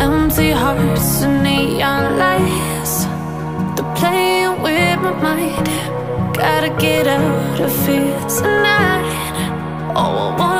Empty hearts and neon lights. They're playing with my mind. Gotta get out of here tonight. Oh, I want